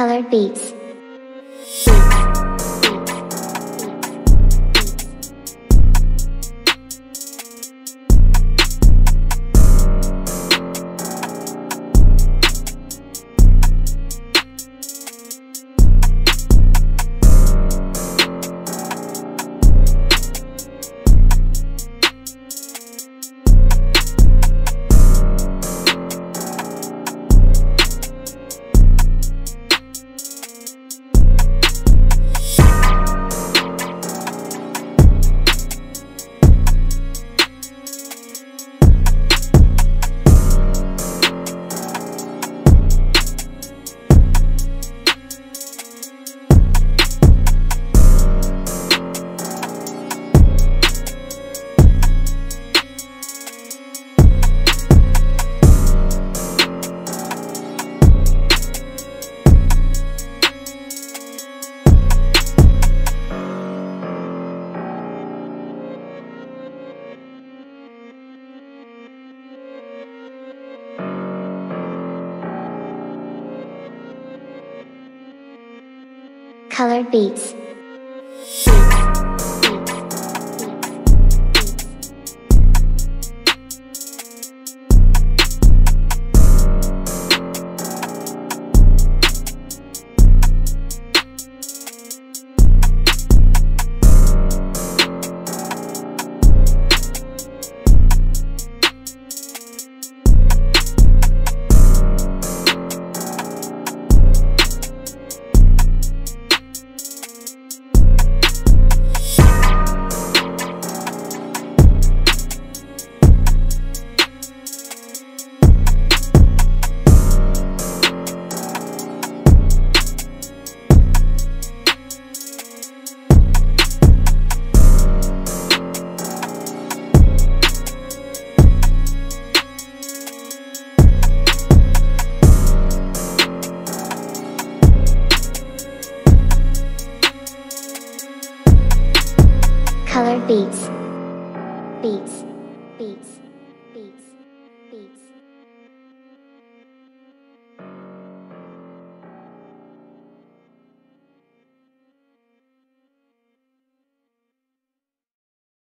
Colored Beats. Colored Beats. Colored Beats. Beats.